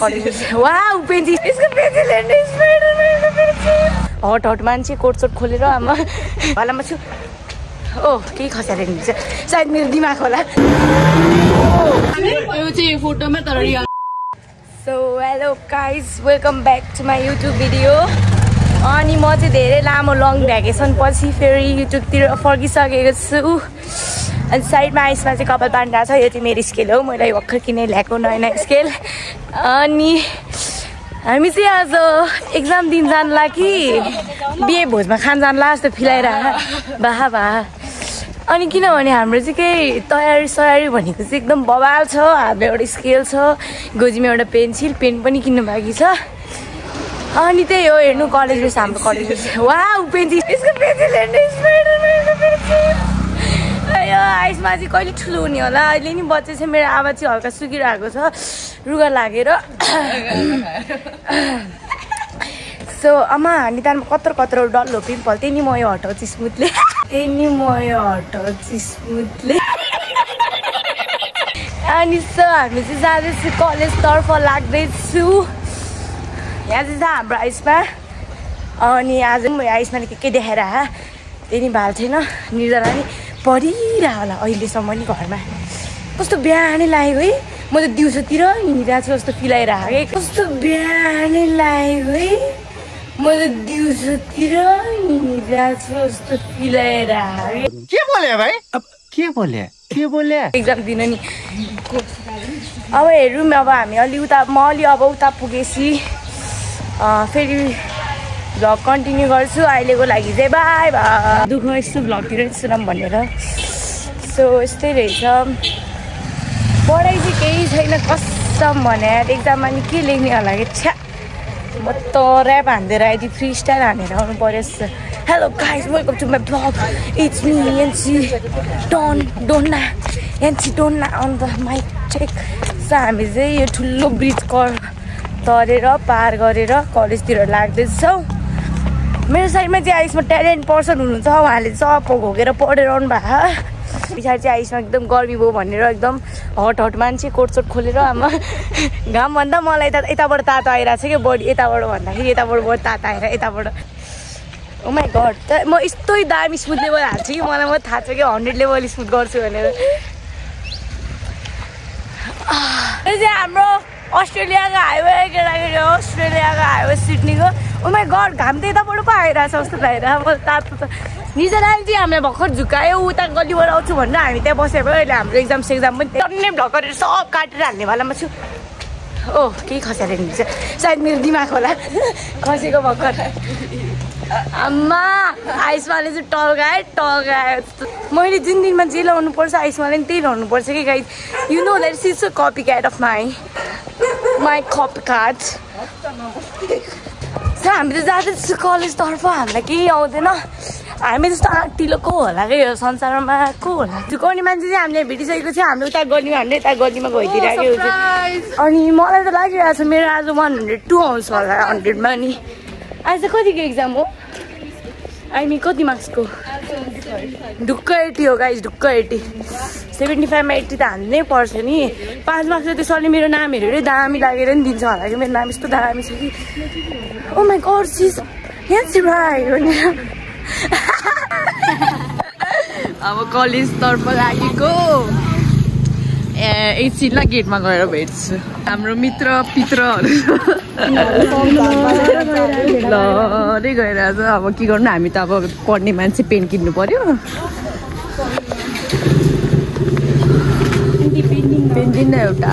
College वा pencil यसको pencil हट हट मान्छे कोट सोट खोलेर आमा। हलामा छु ओ केही खसालेर हिँड्छ सायद मेरो दिमाग होला। फोटोमा तर so hello guys welcome back to my YouTube video अनि म चाहिँ धेरै लामो लङ भ्याकेसन पछि फेरि युट्युबतिर फर्किसकेको छु। अनि साइडमा आइसमा चाहिँ कपाल बाँधिरहेको छ यो चाहिँ मेरो स्केल हो मैले भर्खर किने ल्याएको नयाँ नयाँ स्केल। अनि हामी चाहिँ आज एक्जाम दिन जानला कि? बिहे भोजमा खान जानला जस्तो फिलाइरह बाहा बाहा अनि किनभने हाम्रो चाहिँ केही तयारी सयारी भनेको चाहिँ एकदम बवाल छ हाम्रो एउटा स्केल छ। गोजीमा एउटा पेन्सिल पेन पनि किन्नु बाँकी छ। अनि त्यही हो हेर्नु कलेज हाम्रो कलेज वा पेन्सिल। यसको पेन्सिल हेर्नु स्पाइडरम्यानको पेन्सिल यो आइसमा चाहिँ कहिले ठुलो हुने होला। अहिले नि बच्चा चाहिँ मेरो आवाज चाहिँ हल्का सुकिरहेको छ। रुगा लागेर। सो आमा त कत्रो कत्रो डल्लो पिम्पल त्यही नि म यो हटाउँछु स्मुथले त्यही नि म यो हटाउँछु स्मुथले अनि सो हामी चाहिँ जाँदैछु कलेजतर्फ लाग्दैछु। यहाँ चाहिँ छ हाम्रो आइसमा अनि आज पनि आइसमा के के देखाएर त्यही नि भएको छैन। निर्जला नि पढिरह होला अहिलेसम्म नि घरमा। कस्तो बिहानै लागेको है। म त दिउँसोतिर हिँडिरहेको छु जस्तो फिल आइरहेको है। कस्तो बिहानै लागेको है। म त दिउँसोतिर हिँडिरहेको छु जस्तो फिल आइरहेको है। के बोले भाइ? अब के बोले? के बोले? एक्जाम दिन नि। अब हेरौँ अब हामी अलि उता म अलि अब उता पुगेपछि अँ, फेरि भ्लग कन्टिन्यू गर्छु अहिलेको लागि चाहिँ बाई बाई दुःख यस्तो भ्लगतिर सुनाम भनेर। सो यस्तै रहेछ। पढाइ चाहिँ केही छैन कसम भने एक्जाममा नि के लेख्ने होला कि? छ्या। म त ऱ्याप हान्दिएर यदि फ्री स्टाइल हानेर आउनु पऱ्यो hello guys welcome to my blog it's me NC done Donna NC Donna on the mic check so हामी चाहिँ यो ठुलो ब्रिज कर तरेर पार गरेर कलेजतिर लाग्दैछौँ। मेरो साइडमा चाहिँ आइसमा ट्यालेन्ट पर्सन हुनुहुन्छ उहाँले सब घोकेर पढेर आउनु भएको पछाडि चाहिँ आइसमा एकदम गर्मी भयो भनेर एकदम हट हट मान्छे कोटसोट खोलेर आमा घामभन्दा मलाई त यताबाट तातो आइरहेको छ कि बडी यताबाट भन्दाखेरि यताबाट बढी तातो आएर यताबाट। ओमाई घट त म यस्तै दामी स्मुथ लेभल हाल्छु कि? मलाई म थाहा छ कि हन्ड्रेड लेभल स्मुथ गर्छु भनेर। यो चाहिँ हाम्रो अस्ट्रेलियाको हाइवे केटाकेटी अस्ट्रेलियाको हाइवे सिडनीको उमा गड घाम त यताबाट पो आइरहेछ जस्तो लागिरहेको अब तातो त निजनाले चाहिँ हामीलाई भर्खर झुकायो उता गल्लीबाट आउँछु भनेर हामी त्यहाँ बसेको अहिले हाम्रो एक्जाम सेक्जाम पनि टन्नै भ्लग गरेर सब काटेर हाल्ने वालामा छु ओ केही खसालेर हिँड्छ सायद मेरो दिमाग होला। खसेको भर्खर। आम्मा आइसमाले चाहिँ टल्कायो टल्कायो मैले जुन दिनमा जे लाउनु पर्छ आइसमाले पनि त्यही लाउनु पर्छ कि guy you know that a copy cat of my my copy card sir हामी त जाँदैछु कलेजतर्फ हामीलाई केही आउँदैन हामी जस्तो आँटिलो को होला क्या यो संसारमा को होला त्यो गर्ने मान्छे चाहिँ हामीले भेटिसकेको थियो हाम्रो उता गल्लीमा हामीले यता गल्लीमा गइदिइरहेको थियो अनि मलाई त लागिरहेको छ मेरो आज वान हन्ड्रेड टू आउँछ होला हन्ड्रेडमा नि आज कतिको एक्जाम हो आइमी कति मार्क्सको ढुक्क एट्टी हो गाइस ढुक्क एट्टी सेभेन्टी फाइभमा एट्टी त हाल्नै पर्छ नि. पाँच मार्क्स त त्यसरी मेरो नाम हेरेर दामी लागेर नि दिन्छ होला कि मेरो नाम? यस्तो दामी छ कि. ओ माई गड सिस यहाँ चाहिँ भाइ अब कलेजतर्फ लागेको। ए एकछिनलाई गेटमा गएर भेट्छु। हाम्रो मित्र पित्रहरू लरै गइरहेछ। अब के गर्नु? हामी त अब पढ्ने मान्छे पेन किन्नु पर्यो। पेन किन्न एउटा।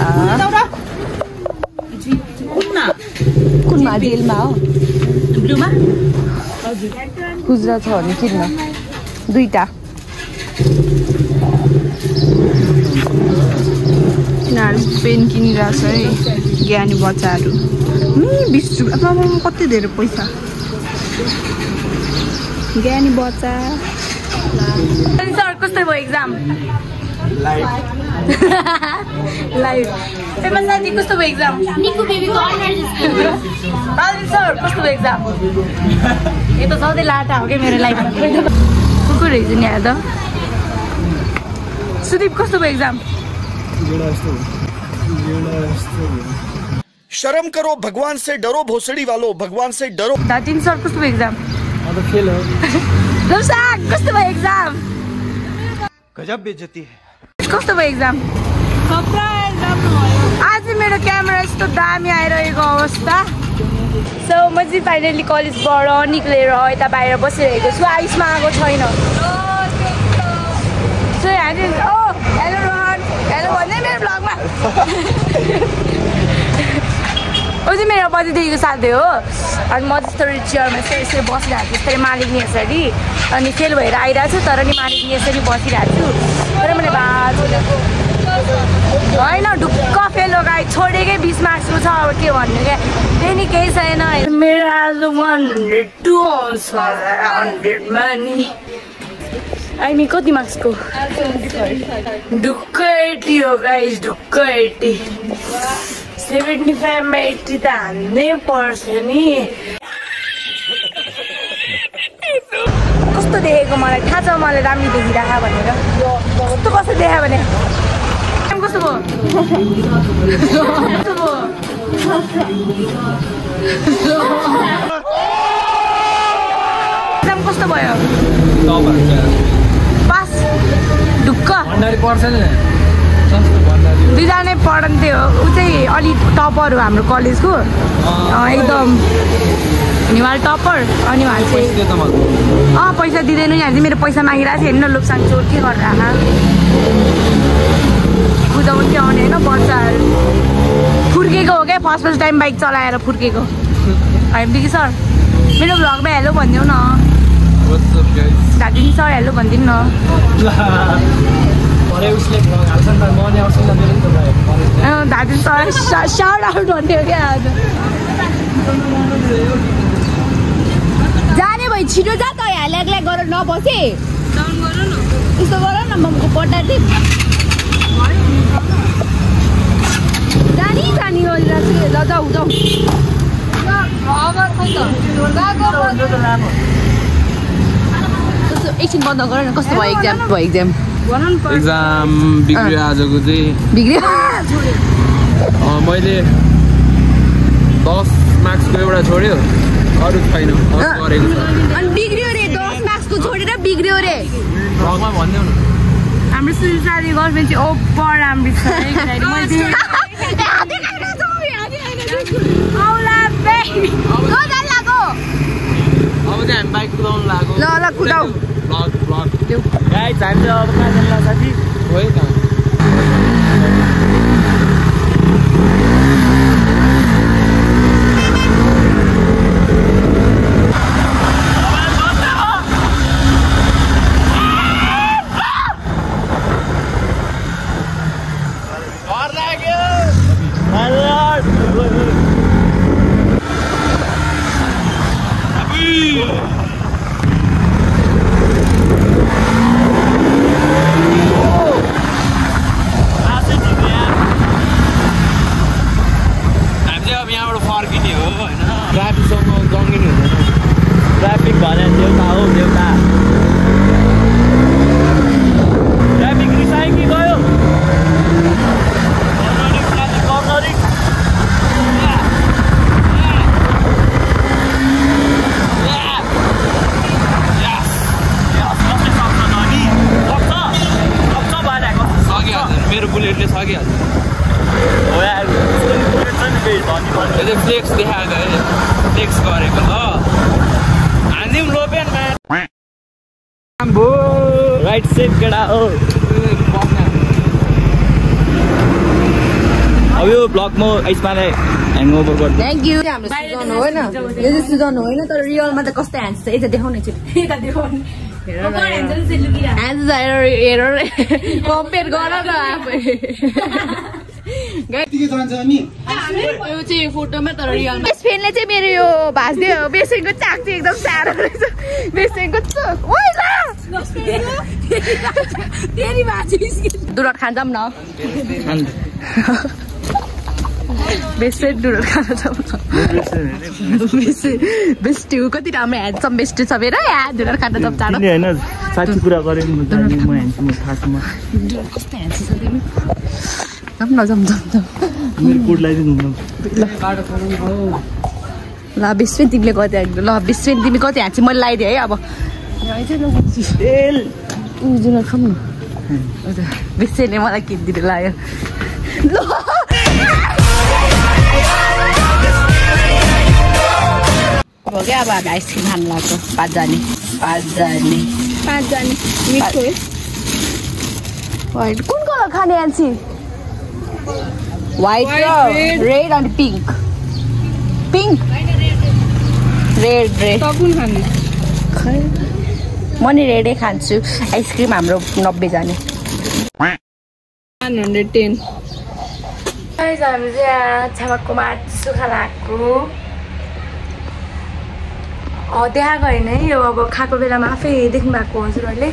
कुनमा जेलमा हो। खुजुरा छ भने किन्न। दुईवटा तिनीहरू पेन किनिरहेछ है ज्ञानी बच्चाहरू। बिस रुपियाँ कति धेरै पैसा? ज्ञानी बच्चा। सर कस्तो भयो एक्जाम लाइभ फेमस साथी कस्तो भयो एक्जाम निको बेबीको सर कस्तो भयो एक्जाम यो त सधैँ लाटा हो क्या मेरो लाइफमा को को रहेछ नि यहाँ त। सुदीप कस्तो भयो एक्जाम शर्म करो भगवान से डरो भोसड़ी वालों भगवान से डरो। दार्जिलिङ सर कस्तो भयो एक्जाम फेल हो लुसाक कस्तो भयो एक्जाम गजब बेइज्जती है। कस्तो भयो एक्जाम आज मेरो क्यामेरा यस्तो दामी आइरहेको अवस्था. सो म चाहिँ फाइनली कलेजबाट निक्लेर यता बाहिर बसिरहेको छु आइसमा आएको छैन सो यहाँ चाहिँ ओ हेलो रोहन हेलो भन्दै मेरो ब्लगमा ऊ चाहिँ मेरो बजीदेखिको साथी हो अनि म त्यस्तो चेयरमा यसरी यसरी बसिरहेको छु यसरी मालिक नि यसरी अनि फेल भएर आइरहेको छु तर नि मालिक नि यसरी बसिरहेको छु तर मैले बाटो होइन ढुक्क फेल हो गाई छोडेकै बिस मार्क्सको छ अब के भन्नु क्या त्यही नि केही छैन मेरो आज वान हन्ड्रेड टू आउँछ हन्ड्रेडमा नि अहिले कति मार्क्सको ढुक्क एट्टी हो गाइस ढुक्क एट्टी सेभेन्टी फाइभमा एट्टी त हान्नै पर्छ नि कस्तो देखेको मलाई? थाहा छ मलाई राम्रो देखिरहेको भनेर। कस्तो कस्तो देखायो भने? कस्तो भयो? कस्तो भयो? ढुक्क दुईजना पढन्थे हो ऊ चाहिँ अलिक टपर हो हाम्रो कलेजको। एकदम अनि उहाँ टपर अनि उहाँ चाहिँ अँ पैसा दिँदैन यहाँ चाहिँ मेरो पैसा मागिरहेको थियो। हेर्नु न लोकसान चोर के गरेर आमा बुझाउनु आउने होइन बच्चाहरू। फुर्केको हो क्या फर्स्ट फर्स्ट टाइम बाइक चलाएर फुर्केको। होइन सर मेरो भ्लगमा हेलो भनिदिउ न। दार्जिलिङ सर हेलो भनिदिनु न। सर साउट आउट भन्थ्यो क्या आज। जाने भए छिटो जा त यहाँ ल्याग ल्याग गरेर नबसे। यस्तो गर न ममको पट्टा टिप जानी जानी गरिरहेको छु ल एकछिन बन्द गर न कस्तो भयो एक्जाम भयो एक्जाम एक्जाम बिग्रियो आजको चाहिँ। बिग्रियो। मैले दस मार्क्सको एउटा छोड्यो। अरू छैन। अरू गरेको छ। अनि बिग्रियो रे दस मार्क्सको छोडेर बिग्रियो रे। भगवान् भनिदेऊ न। हाम्रो सुसारी गर्लफ्रेन्ड चाहिँ ओपर राम्रो छ। है किनभने मैले औला बे। अब चाहिँ हामी बाइक कुदाउनु लाग्यो ल ल ब्लग ब्लग गाइस हामी चाहिँ अब कहाँ जानु साथी गयो त हामी चाहिँ अब यहाँबाट फर्किने हो होइन ट्राफिकसँग जङ्गिने हुँदैन ट्राफिक भने देउता हो देउता ट्राफिक रिसायो कि गयो कर्नरी, ट्राफिक कर्नरी। Yes, कसले सक्छ नानी? सक्छ? सक्छ भनेको। सकिहाल्छ मेरो बुलेटले सकिहाल्छ हो यार, बुलेट छ नि फेरि धनी भन्ने। यो चाहिँ फ्लेक्स देखाएको है फ्लेक्स गरेको ल हानिदिउँ लोपेन राइट सेफ केटा हो अब यो ब्लग म यसपालाई ह्याङओभर गर्छु थ्याङ्क यू हाम्रो सुजन हो होइन यो चाहिँ सुजन होइन तर रियलमा त कस्तो ह्यान्ड छ यता देखाउने यता हेरेर हेरेर कम्पेयर गर न आफै यो चाहिँ फोटोमा तर रियलमा बेस्ट फ्रेन्डले चाहिँ मेरो यो भाँच्दियो बेसनको चाक चाहिँ एकदम साह्रो रहेछ बेसनको दुलट खान जाऊँ न बेस्ट खान जाऊँ बेस्ट बेस्ट कति राम्रो ह्यान्डसम बेस्ट छ मेरो दुलट खान जाऊँ चाँडो होइन कुरा म कस्तो छ ल बिस्वेन तिमीले कति ल बिस्वेन तिमी कति हाँची मैले लगाइदिएँ है अब जुन खाऊँ न मलाई किनिदिनु लाग्यो अब क्या अब हामी आइसक्रिम खानु लाग्छ पाँचजना पाँचजना पाँचजना मिठो है कुन कलर खाने आन्सी वाइट र. रेड अनि पिङ्क पिङ्क रेड रेड कुन खाने खै म नि रेडै खान्छु। आइसक्रिम हाम्रो नब्बेजना वान हन्ड्रेड टेन गाइस हामी चाहिँ यहाँ छ्यामाकोमा सुखा लागेको देखाएको होइन है यो अब खाएको बेलामा आफै देख्नु भएको हजुरहरूले।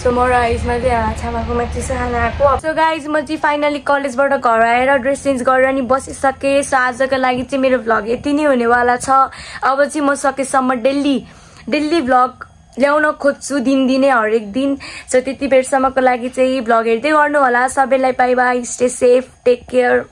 सो म र आइसमा चाहिँ छ्यामाकोमा चिसो खाना आएको। सो गाइज म चाहिँ फाइनली कलेजबाट घर आएर ड्रेस चेन्ज गरेर नि बसिसकेँ सो आजको लागि चाहिँ मेरो भ्लग यति नै हुनेवाला छ। अब चाहिँ म सकेसम्म डेली डेली भ्लग ल्याउन खोज्छु दिनदिनै हरेक दिन। सो त्यति बेरसम्मको लागि चाहिँ भ्लग हेर्दै गर्नु होला सबैलाई bye bye stay safe take care